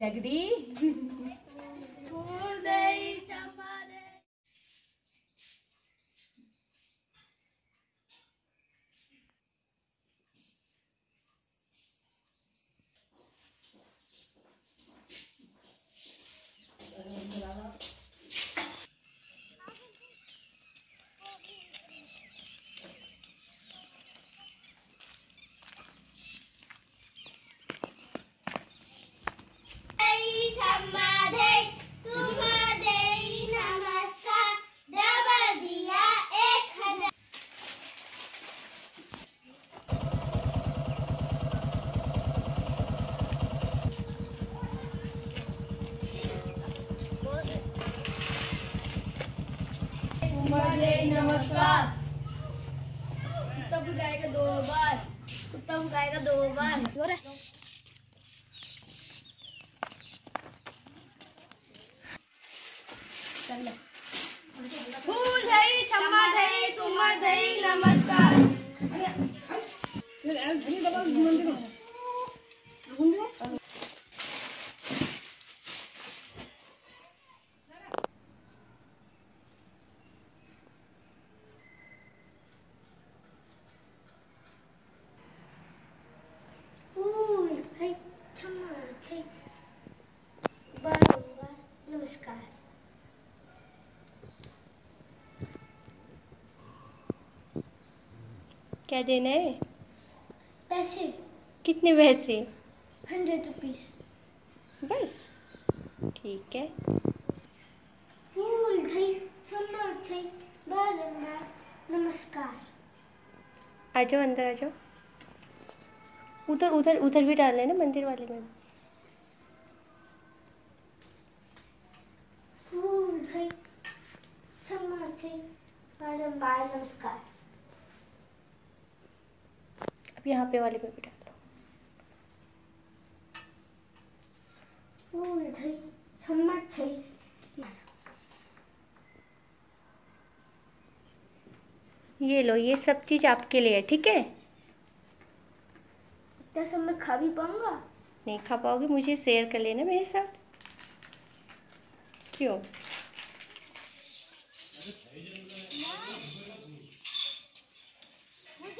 जगदी फूल दे चंपा दे नमस्कार। कुत्ता भुगाएगा दो बार। कुत्ता भुगाएगा दो बार। फूल धई छम्मा धई तुमर धई नमस्कार फूल है क्षमा छै बारंबार नमस्कार क्या देना है? पैसे। कितने पैसे? हंड्रेड रुपीस बस। ठीक है। फूल है क्षमा छै बारंबार नमस्कार। आ जाओ अंदर आ जाओ उधर उधर उधर भी डालना है ना मंदिर वाले में। फूल है क्षमा छै बारंबार नमस्कार। अब यहाँ पे वाले में भी डाल दो। फूल क्षमा छै ये लो ये सब चीज़ आपके लिए है ठीक है? इतना सब मैं खा भी पाऊँगा? नहीं खा पाओगे मुझे शेयर कर लेना मेरे साथ। क्यों मुझे दे दे लाठी पानी की बोतल